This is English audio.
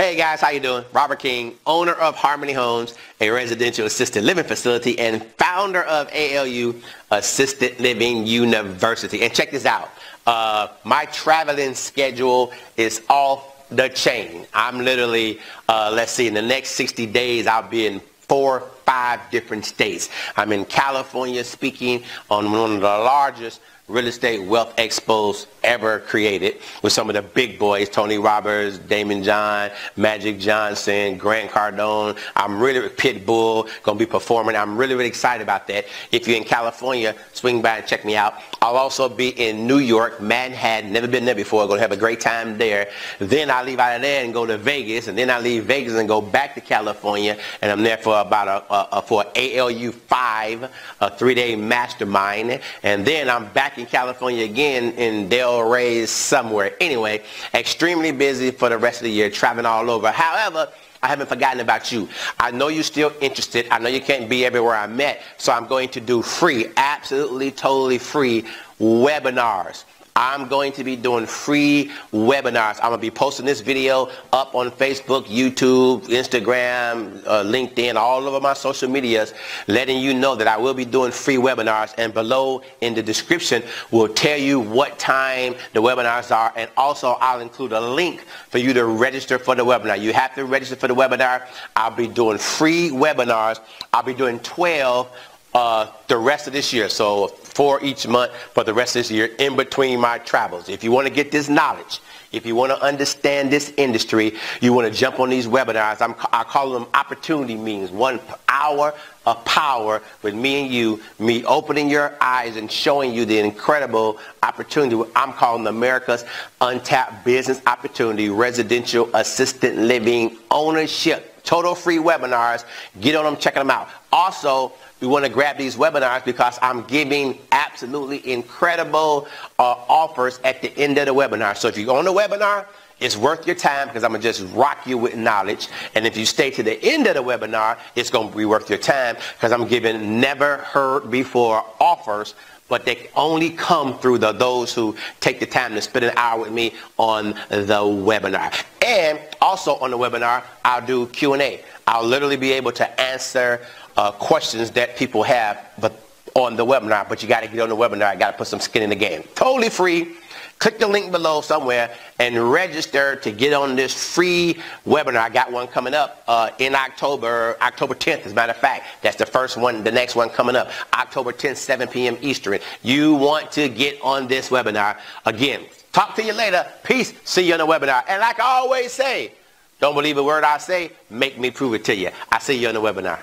Hey guys, how you doing? Robert King, owner of Harmony Homes, a residential assisted living facility and founder of ALU Assisted Living University. And check this out. Uh, my traveling schedule is off the chain. I'm literally, uh, let's see, in the next 60 days, I'll be in four, five different states. I'm in California speaking on one of the largest real estate wealth expos ever created with some of the big boys, Tony Roberts, Daymond John, Magic Johnson, Grant Cardone. I'm really Pitbull, going to be performing. I'm really, really excited about that. If you're in California, swing by and check me out. I'll also be in New York, Manhattan, never been there before, going to have a great time there. Then I leave out of there and go to Vegas, and then I leave Vegas and go back to California, and I'm there for about a, a, a for ALU 5, a three-day mastermind, and then I'm back in California again in Del Rey somewhere. Anyway, extremely busy for the rest of the year, traveling all over. However, I haven't forgotten about you. I know you're still interested. I know you can't be everywhere I'm at. So I'm going to do free, absolutely, totally free webinars. I'm going to be doing free webinars. I'm going to be posting this video up on Facebook, YouTube, Instagram, uh, LinkedIn, all over my social medias, letting you know that I will be doing free webinars. And below in the description will tell you what time the webinars are. And also I'll include a link for you to register for the webinar. You have to register for the webinar. I'll be doing free webinars. I'll be doing 12 uh, the rest of this year. So for each month for the rest of this year in between my travels. If you want to get this knowledge, if you want to understand this industry, you want to jump on these webinars. I'm, I call them opportunity meetings. One hour of power with me and you, me opening your eyes and showing you the incredible opportunity. I'm calling America's untapped business opportunity, residential assisted living ownership. Total free webinars. Get on them, check them out. Also, we want to grab these webinars because I'm giving absolutely incredible uh, offers at the end of the webinar. So if you're on the webinar, it's worth your time because I'm going to just rock you with knowledge. And if you stay to the end of the webinar, it's going to be worth your time because I'm giving never heard before offers but they only come through the, those who take the time to spend an hour with me on the webinar. And also on the webinar, I'll do Q&A. I'll literally be able to answer uh, questions that people have but on the webinar, but you got to get on the webinar. I got to put some skin in the game. Totally free. Click the link below somewhere and register to get on this free webinar. I got one coming up uh, in October, October 10th, as a matter of fact. That's the first one, the next one coming up, October 10th, 7 p.m. Eastern. You want to get on this webinar. Again, talk to you later. Peace. See you on the webinar. And like I always say, don't believe a word I say, make me prove it to you. I see you on the webinar.